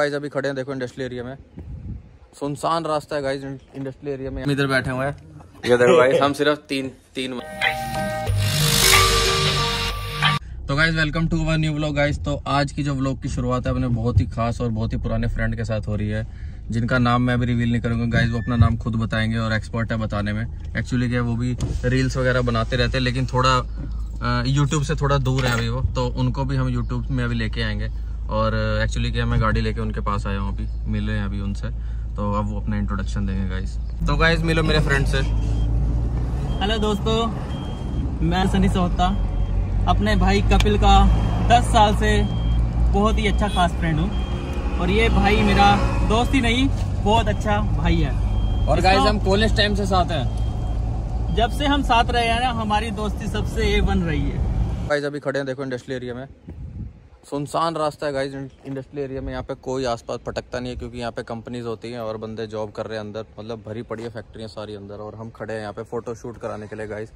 Guys अभी खड़े हैं देखो इंडस्ट्रियल एरिया में। सुनसान रास्ता है गाइस इंडस्ट्रियल एरिया में। इधर बैठे हुए हैं। ये देखो गाइस हम सिर्फ़ तीन तीन तो guys welcome to our new vlog guys तो आज की जो व्लॉग की शुरुआत है अपने बहुत ही खास और बहुत ही पुराने फ्रेंड के साथ हो रही है जिनका नाम मैं अभी रिवील नहीं करूँगा। गाइज़ वो अपना नाम खुद बताएँगे और एक्सपर्ट है बताने में। एक्चुअली क्या वो भी रील्स वगैरह बनाते रहते हैं लेकिन थोड़ा यूट्यूब से थोड़ा दूर है अभी वो। तो उनको भी हम यूट्यूब में अभी लेके आएँगे। और एक्चुअली क्या मैं गाड़ी लेके उनके पास आया हूँ अभी। मिले हैं अभी उनसे। तो अब वो अपना इंट्रोडक्शन देंगे गाइस तो गाइस मिलो मेरे फ्रेंड से। हेलो दोस्तों मैं सनी सोहता। अपने भाई कपिल का 10 साल से बहुत ही अच्छा खास फ्रेंड हूँ। और ये भाई मेरा दोस्त ही नहीं बहुत अच्छा भाई है। और गाइस हम कॉलेज टाइम से साथ हैं। जब से हम साथ रहे हैं ना हमारी दोस्ती सबसे ए बन रही है। गाइस अभी खड़े हैं देखो इंडस्ट्रियल एरिया में। सुनसान रास्ता है गाइज़ इंडस्ट्रियल एरिया में यहाँ पे कोई आसपास भटकता नहीं है क्योंकि यहाँ पे कंपनीज़ होती हैं और बंदे जॉब कर रहे हैं अंदर। मतलब भरी पड़ी है फैक्ट्रियाँ सारी अंदर और हम खड़े हैं यहाँ पे फ़ोटो शूट कराने के लिए गाइज़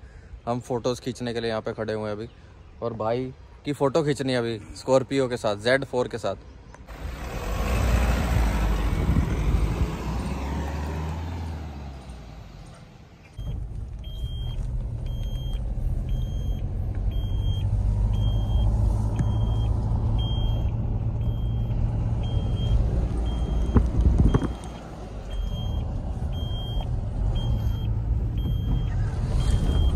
हम फ़ोटोज़ खींचने के लिए यहाँ पे खड़े हुए हैं अभी। और भाई की फ़ोटो खींचनी है अभी स्कॉर्पियो के साथ जेड फोर के साथ।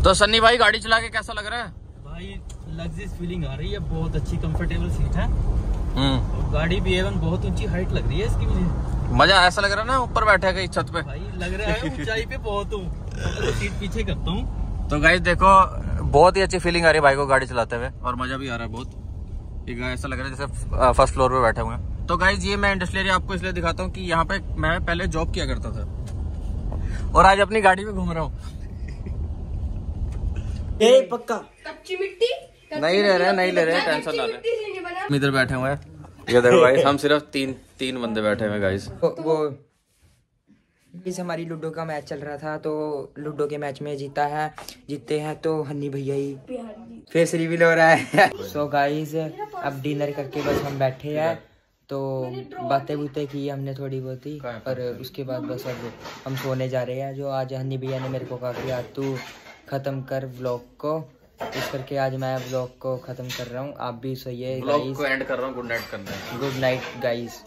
तो सन्नी भाई गाड़ी चला के कैसा लग रहा है? भाई लग्जरियस फीलिंग आ रही है बहुत अच्छी कंफर्टेबल सीट है। हम्म। और गाड़ी भी एवन बहुत ऊँची हाइट लग रही है इसकी मुझे। मज़ा ऐसा लग रहा है ना ऊपर बैठे गई छत पे? भाई लग रहा है ऊंचाई पे बहुत हूँ। तो सीट पीछे करता हूँ। तो गाइस देखो बहुत ही अच्छी फीलिंग आ रही है भाई को गाड़ी चलाते हुए। और मज़ा भी आ रहा है बहुत। ये ऐसा लग रहा है जैसे फ़र्स्ट फ्लोर पे बैठे हुए हैं। तो गाइस ये मैं इंडस्ट्रियल आपको इसलिए दिखाता हूँ कि यहाँ पे मैं पहले जॉब किया करता था। और आज अपनी गाड़ी में घूम रहा हूँ। ए पक्का। कच्ची मिट्टी? नहीं ले रहे नहीं ले रहे टेंशन ना ले मिट्टी से नहीं बना। हम इधर बैठे हुए हैं। ये देखो गाइस हम सिर्फ़ तीन तीन बंदे बैठे हुए गाइस वो वो इस हमारी लूडो का मैच चल रहा था तो लूडो के मैच में जीता है जीते हैं तो हन्नी भैया ही। फेस रिवील हो रहा है। सो so गाइस अब डिनर करके बस हम बैठे हैं। तो बातें बूतें की हमने थोड़ी बहुत ही? और उसके बाद बस अब हम सोने जा रहे हैं जो आज हन्नी भैया ने मेरे को कहा कि आज तू ख़त्म कर ब्लॉग को। इस करके आज मैं ब्लॉग को ख़त्म कर रहा हूँ। आप भी सोइए व्लॉग को एंड कर रहा गुड नाइट करना गुड नाइट गाइस